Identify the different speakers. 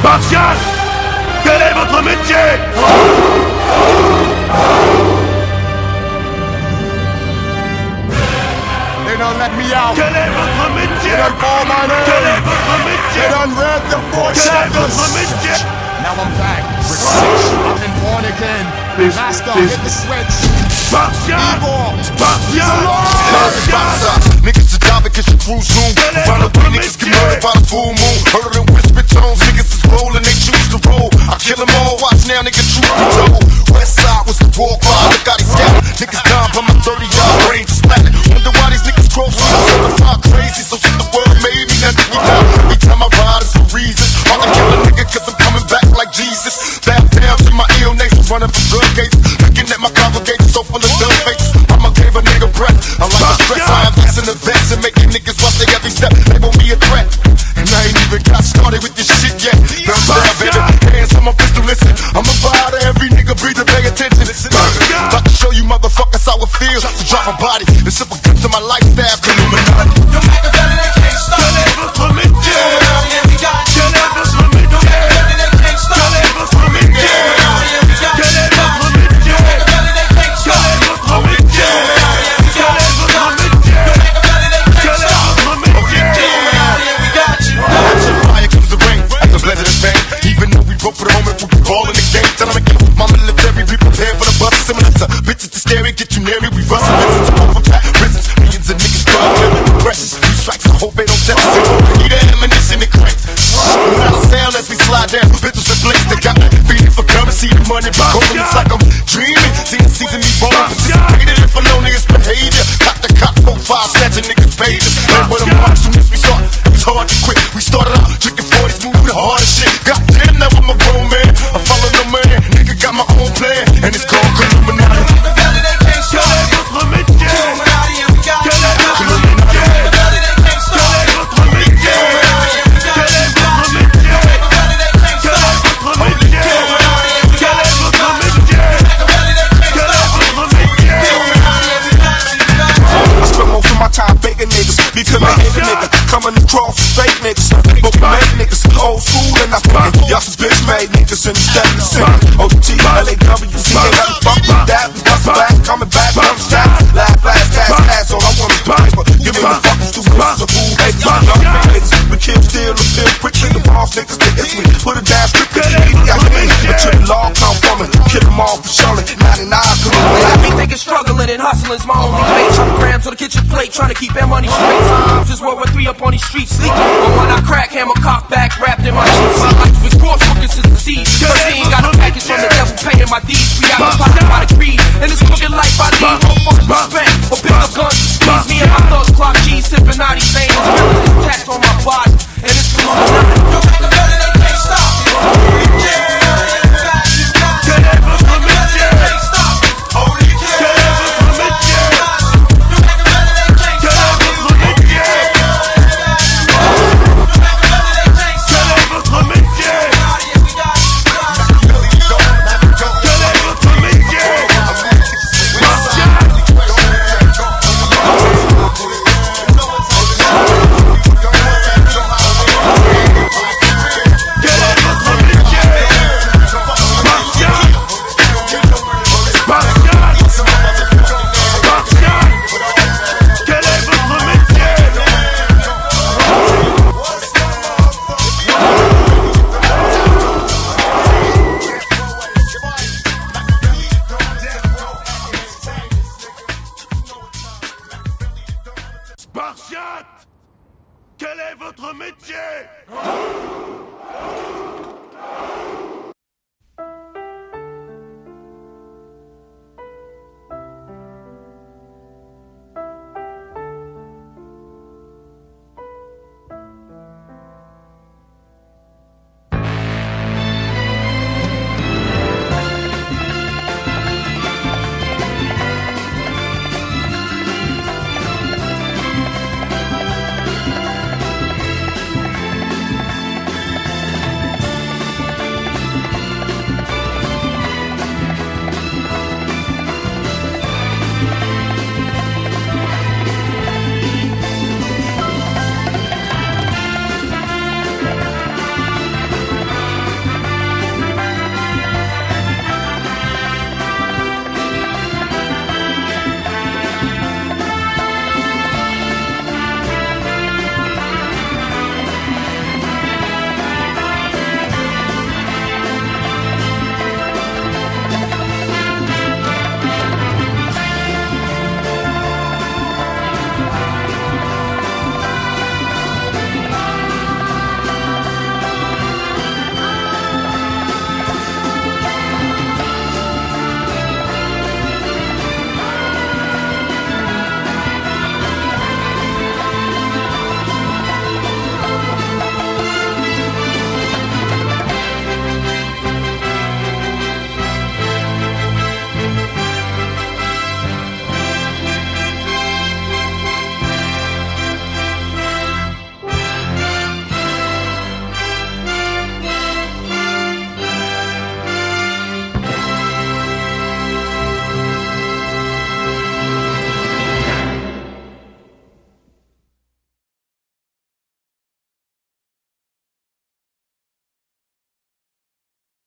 Speaker 1: Spartiate Quel est votre métier
Speaker 2: They done let me out.
Speaker 1: Quel est votre métier
Speaker 2: They done call my
Speaker 1: Quel est
Speaker 2: name.
Speaker 1: votre
Speaker 2: They
Speaker 1: métier
Speaker 2: done read the four
Speaker 1: Quel est votre métier
Speaker 2: Now I'm back. I've been born again.
Speaker 1: This-
Speaker 2: Master,
Speaker 1: this-
Speaker 2: hit the switch. Igor.
Speaker 1: Spartiate
Speaker 3: Sparta. Niggas to die because your crew zoom. Around the way, niggas get murdered by the full moon. Them whisper tones, niggas is rolling, they choose to roll. I kill them all, watch now, nigga, be told. West side was the war cry, look how. Niggas how it feels to drop my body. The simple good to my lifestyle, Illuminati.
Speaker 4: Coming across straight niggas. But we made niggas old school and I spent y'all some bitch made niggas in the steady city. OT, LAWC, ain't got to fuck with that. We bust back, coming back, come strap. Laugh, flash, cash, cash, all I want is paper. Give me the fucking two minutes of food, hey, young niggas. We kill, steal, and feel quickly. The boss niggas that hits me, put it down strictly. I mean, until the law come for me, kill them all for surely. 99 couldn't wait.
Speaker 5: I think they can struggling and hustling's my only way. Trying to grams on the kitchen plate, trying to keep that money straight. Sometimes it's World War Three up on these streets, sleep. But when I crack, hammer cock back, wrapped in my sheets. My life was cross looking since the seed. First thing got a package from the devil, paying my deeds. We out pocket by the greed. And this crooked life I lead, no fucking respect. Or pick up guns, squeeze me and my thugs, clock G, sipping out these. Feelings attached on my body.
Speaker 1: Quel est votre métier?